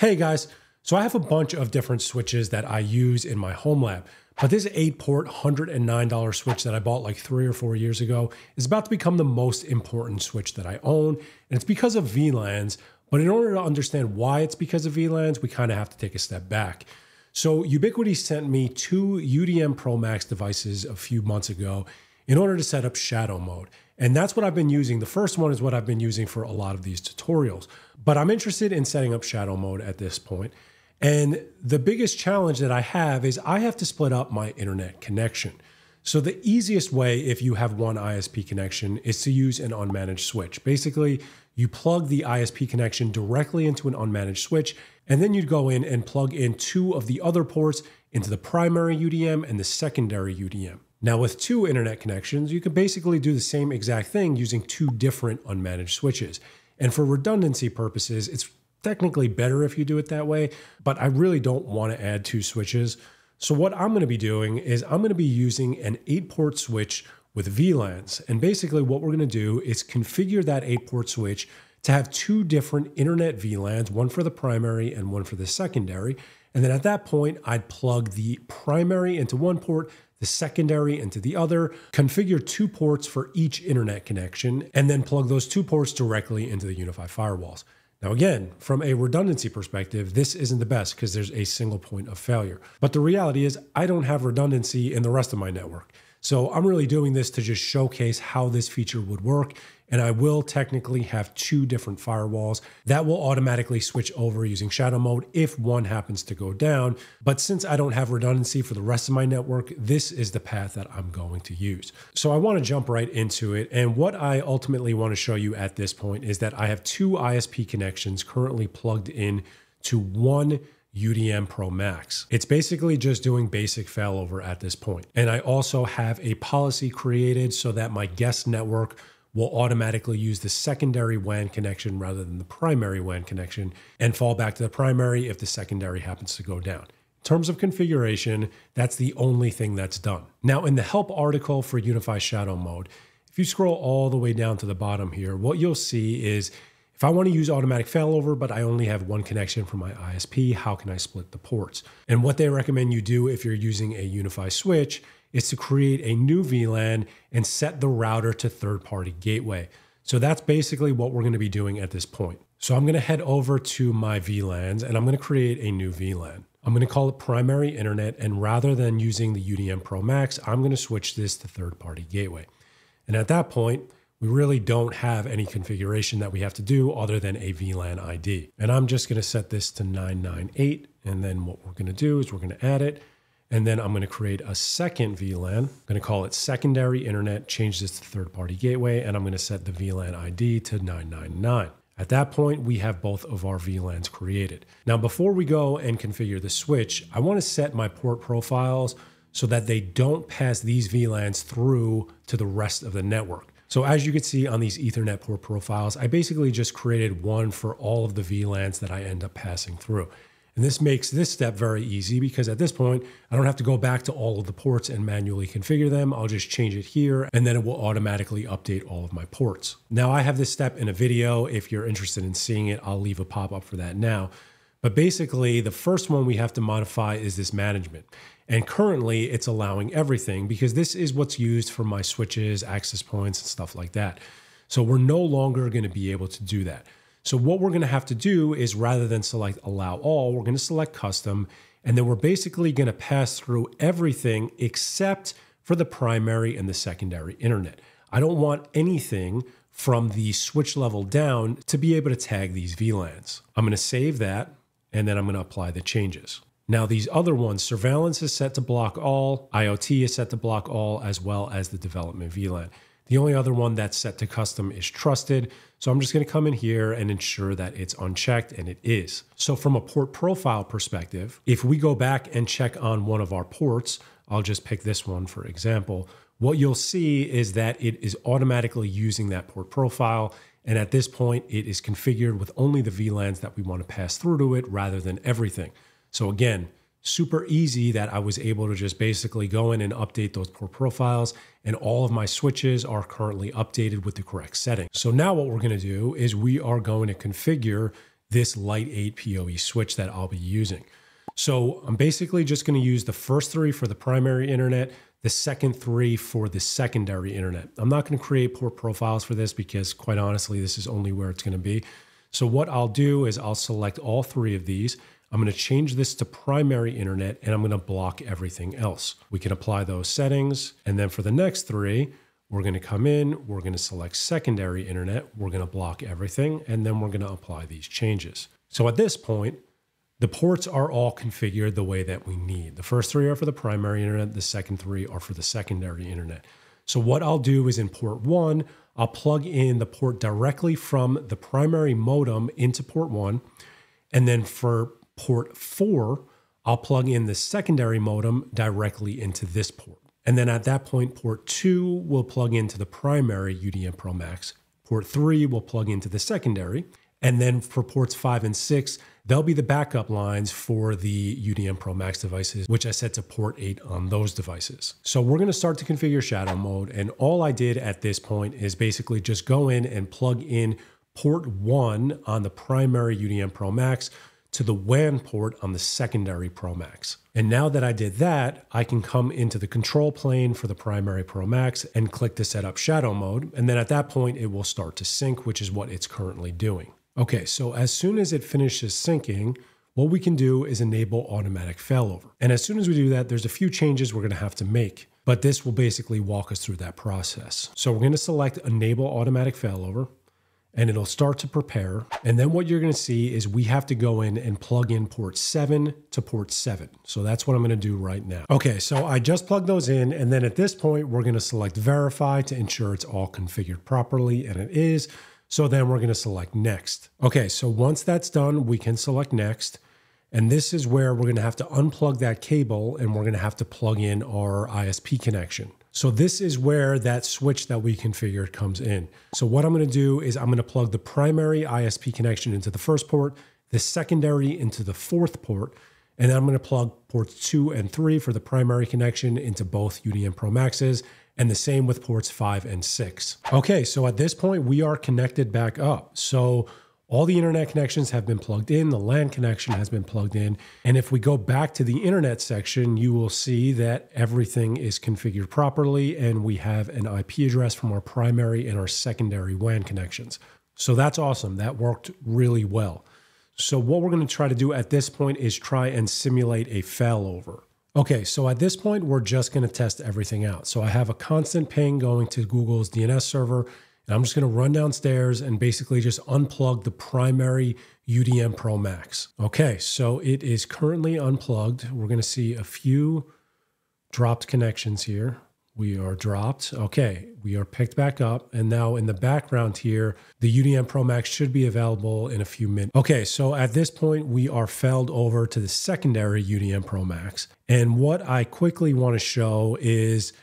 Hey guys, so I have a bunch of different switches that I use in my home lab, but this 8 port $109 switch that I bought like three or four years ago is about to become the most important switch that I own, and it's because of VLANs. But in order to understand why it's because of VLANs, we kind of have to take a step back. So Ubiquiti sent me two UDM Pro Max devices a few months ago in order to set up shadow mode. And that's what I've been using. The first one is what I've been using for a lot of these tutorials. But I'm interested in setting up shadow mode at this point. And the biggest challenge that I have is I have to split up my internet connection. So the easiest way if you have one ISP connection is to use an unmanaged switch. Basically, you plug the ISP connection directly into an unmanaged switch, and then you'd go in and plug in two of the other ports into the primary UDM and the secondary UDM. Now, with two internet connections, you can basically do the same exact thing using two different unmanaged switches. And for redundancy purposes, it's technically better if you do it that way, but I really don't want to add two switches. So what I'm going to be doing is I'm going to be using an 8-port switch with VLANs. And basically what we're going to do is configure that 8-port switch to have two different internet VLANs, one for the primary and one for the secondary. And then at that point, I'd plug the primary into one port, the secondary into the other, configure two ports for each internet connection, and then plug those two ports directly into the UniFi firewalls. Now, again, from a redundancy perspective, this isn't the best because there's a single point of failure. But the reality is, I don't have redundancy in the rest of my network. So I'm really doing this to just showcase how this feature would work and I will technically have two different firewalls that will automatically switch over using shadow mode if one happens to go down. But since I don't have redundancy for the rest of my network, this is the path that I'm going to use. So I want to jump right into it. And what I ultimately want to show you at this point is that I have two ISP connections currently plugged in to one UDM Pro Max. It's basically just doing basic failover at this point. And I also have a policy created so that my guest network will automatically use the secondary WAN connection rather than the primary WAN connection and fall back to the primary if the secondary happens to go down. In terms of configuration, that's the only thing that's done. Now, in the help article for UniFi Shadow Mode, if you scroll all the way down to the bottom here, what you'll see is if I want to use automatic failover, but I only have one connection from my ISP, how can I split the ports? And what they recommend you do if you're using a UniFi switch is to create a new VLAN and set the router to third party gateway. So that's basically what we're going to be doing at this point. So I'm going to head over to my VLANs and I'm going to create a new VLAN. I'm going to call it primary internet. And rather than using the UDM Pro Max, I'm going to switch this to third party gateway. And at that point, we really don't have any configuration that we have to do other than a VLAN ID. And I'm just going to set this to 998. And then what we're going to do is we're going to add it. And then I'm going to create a second VLAN. I'm going to call it secondary internet, change this to third party gateway, and I'm going to set the VLAN ID to 999. At that point, we have both of our VLANs created. Now, before we go and configure the switch, I want to set my port profiles so that they don't pass these VLANs through to the rest of the network. So as you can see on these Ethernet port profiles, I basically just created one for all of the VLANs that I end up passing through. And this makes this step very easy because at this point, I don't have to go back to all of the ports and manually configure them. I'll just change it here and then it will automatically update all of my ports. Now I have this step in a video. If you're interested in seeing it, I'll leave a pop up for that now. But basically, the first one we have to modify is this management. And currently, it's allowing everything because this is what's used for my switches, access points, and stuff like that. So we're no longer going to be able to do that. So what we're going to have to do is rather than select allow all, we're going to select custom, and then we're basically going to pass through everything except for the primary and the secondary internet. I don't want anything from the switch level down to be able to tag these VLANs. I'm going to save that, and then I'm going to apply the changes. Now, these other ones, surveillance is set to block all, IoT is set to block all, as well as the development VLAN. The only other one that's set to custom is trusted. So I'm just going to come in here and ensure that it's unchecked and it is. So from a port profile perspective, if we go back and check on one of our ports, I'll just pick this one for example, what you'll see is that it is automatically using that port profile. And at this point, it is configured with only the VLANs that we want to pass through to it rather than everything. So again, super easy that I was able to just basically go in and update those port profiles and all of my switches are currently updated with the correct setting. So now what we're gonna do is we are going to configure this Lite 8 PoE switch that I'll be using. So I'm basically just going to use the first three for the primary internet, the second three for the secondary internet. I'm not going to create port profiles for this because quite honestly, this is only where it's going to be. So what I'll do is I'll select all three of these. I'm going to change this to primary internet and I'm going to block everything else. We can apply those settings. And then for the next three, we're going to come in, we're going to select secondary internet, we're going to block everything, and then we're going to apply these changes. So at this point, the ports are all configured the way that we need. The first three are for the primary internet, the second three are for the secondary internet. So what I'll do is in port one, I'll plug in the port directly from the primary modem into port one. And then for port four, I'll plug in the secondary modem directly into this port. And then at that point, port two will plug into the primary UDM Pro Max. Port three will plug into the secondary. And then for ports five and six, they'll be the backup lines for the UDM Pro Max devices, which I set to port eight on those devices. So we're gonna start to configure shadow mode. And all I did at this point is basically just go in and plug in port one on the primary UDM Pro Max to the WAN port on the secondary Pro Max. And now that I did that, I can come into the control plane for the primary Pro Max and click to set up shadow mode. And then at that point, it will start to sync, which is what it's currently doing. Okay, so as soon as it finishes syncing, what we can do is enable automatic failover. And as soon as we do that, there's a few changes we're gonna have to make, but this will basically walk us through that process. So we're gonna select enable automatic failover and it'll start to prepare. And then what you're gonna see is we have to go in and plug in port seven to port seven. So that's what I'm gonna do right now. Okay, so I just plugged those in. And then at this point, we're gonna select verify to ensure it's all configured properly, and it is. So then we're gonna select next. Okay, so once that's done, we can select next. And this is where we're gonna have to unplug that cable and we're gonna have to plug in our ISP connection. So this is where that switch that we configured comes in. So what I'm going to do is I'm going to plug the primary ISP connection into the first port, the secondary into the fourth port, and then I'm going to plug ports two and three for the primary connection into both UDM Pro Maxes, and the same with ports five and six. Okay, so at this point, we are connected back up. So all the internet connections have been plugged in, the LAN connection has been plugged in. And if we go back to the internet section, you will see that everything is configured properly and we have an IP address from our primary and our secondary WAN connections. So that's awesome. That worked really well. So what we're going to try to do at this point is try and simulate a failover. Okay, so at this point, we're just going to test everything out. So I have a constant ping going to Google's DNS server and I'm just going to run downstairs and basically just unplug the primary UDM Pro Max. Okay, so it is currently unplugged. We're going to see a few dropped connections here. We are dropped. Okay, we are picked back up. And now in the background here, the UDM Pro Max should be available in a few minutes. Okay, so at this point, we are felled over to the secondary UDM Pro Max. And what I quickly want to show is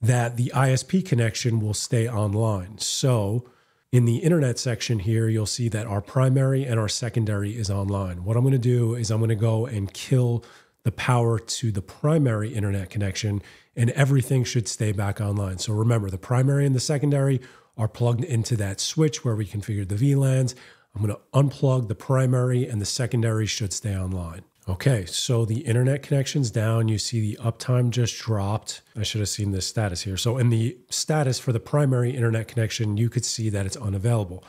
that the ISP connection will stay online. So in the internet section here, you'll see that our primary and our secondary is online. What I'm going to do is I'm going to go and kill the power to the primary internet connection and everything should stay back online. So remember, the primary and the secondary are plugged into that switch where we configured the VLANs. I'm going to unplug the primary and the secondary should stay online. Okay, so the internet connection's down. You see the uptime just dropped. I should have seen this status here. So in the status for the primary internet connection, you could see that it's unavailable.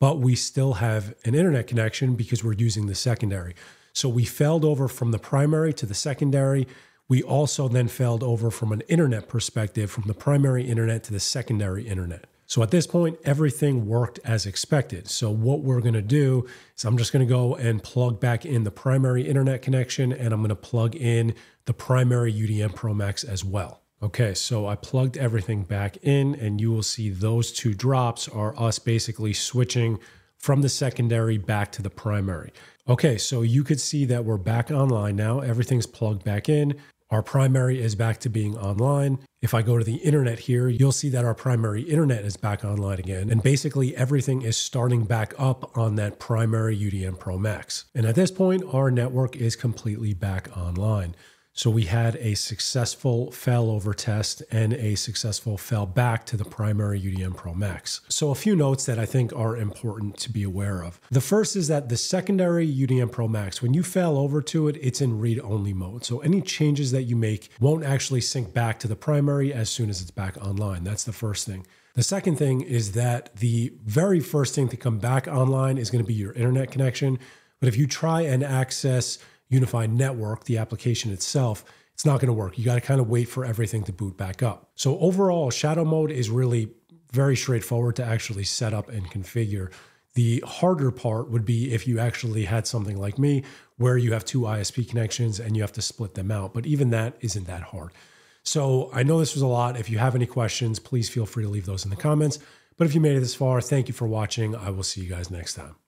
But we still have an internet connection because we're using the secondary. So we failed over from the primary to the secondary. We also then failed over from an internet perspective from the primary internet to the secondary internet. So at this point, everything worked as expected. So what we're to do is I'm just to go and plug back in the primary internet connection and I'm to plug in the primary UDM Pro Max as well. Okay, so I plugged everything back in and you will see those two drops are us basically switching from the secondary back to the primary. Okay, so you could see that we're back online now. Everything's plugged back in. Our primary is back to being online. If I go to the internet here, you'll see that our primary internet is back online again. And basically everything is starting back up on that primary UDM Pro Max. And at this point, our network is completely back online. So we had a successful failover test and a successful fail back to the primary UDM Pro Max. So a few notes that I think are important to be aware of. The first is that the secondary UDM Pro Max, when you fail over to it, it's in read-only mode. So any changes that you make won't actually sync back to the primary as soon as it's back online. That's the first thing. The second thing is that the very first thing to come back online is going to be your internet connection. But if you try and access UniFi Network, the application itself, it's not going to work. You got to kind of wait for everything to boot back up. So overall, shadow mode is really very straightforward to actually set up and configure. The harder part would be if you actually had something like me where you have two ISP connections and you have to split them out. But even that isn't that hard. So I know this was a lot. If you have any questions, please feel free to leave those in the comments. But if you made it this far, thank you for watching. I will see you guys next time.